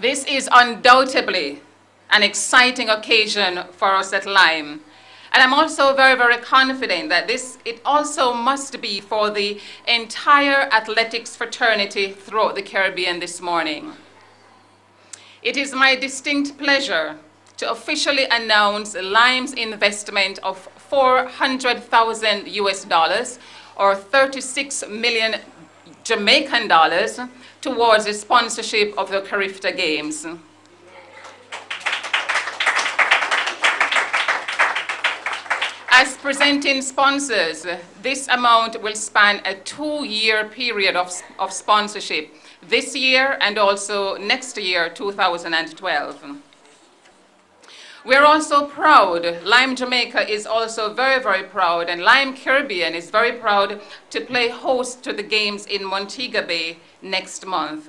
This is undoubtedly an exciting occasion for us at Lime. And I'm also very, very confident that this, it also must be for the entire athletics fraternity throughout the Caribbean this morning. It is my distinct pleasure to officially announce Lime's investment of 400,000 US dollars or 36 million Jamaican dollars towards the sponsorship of the Carifta Games. As presenting sponsors, this amount will span a two-year period of, of sponsorship, this year and also next year, 2012. We're also proud, Lime Jamaica is also very, very proud, and Lime Caribbean is very proud to play host to the games in Montego Bay next month.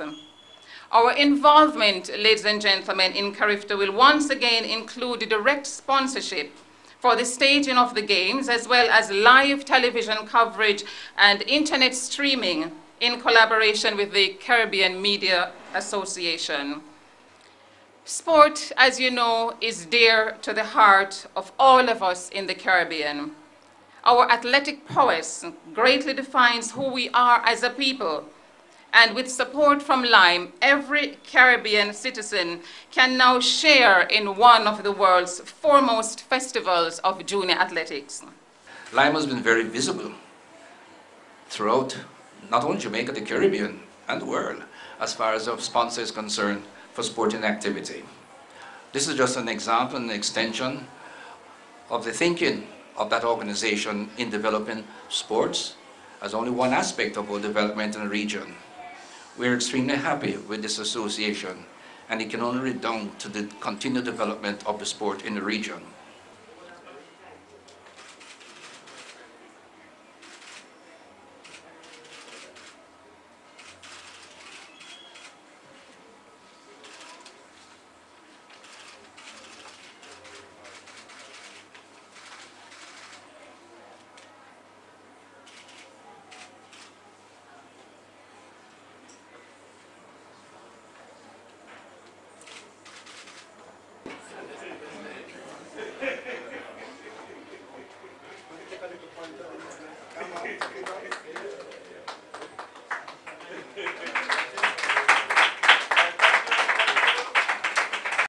Our involvement, ladies and gentlemen, in Carifta will once again include direct sponsorship for the staging of the games, as well as live television coverage and internet streaming in collaboration with the Caribbean Media Association. Sport, as you know, is dear to the heart of all of us in the Caribbean. Our athletic prowess greatly defines who we are as a people and with support from Lime, every Caribbean citizen can now share in one of the world's foremost festivals of junior athletics. Lime has been very visible throughout not only Jamaica, the Caribbean, and the world, as far as our sponsor is concerned for sporting activity. This is just an example, an extension of the thinking of that organization in developing sports as only one aspect of our development in the region. We're extremely happy with this association and it can only redound to the continued development of the sport in the region. Thank you.